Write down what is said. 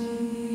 see.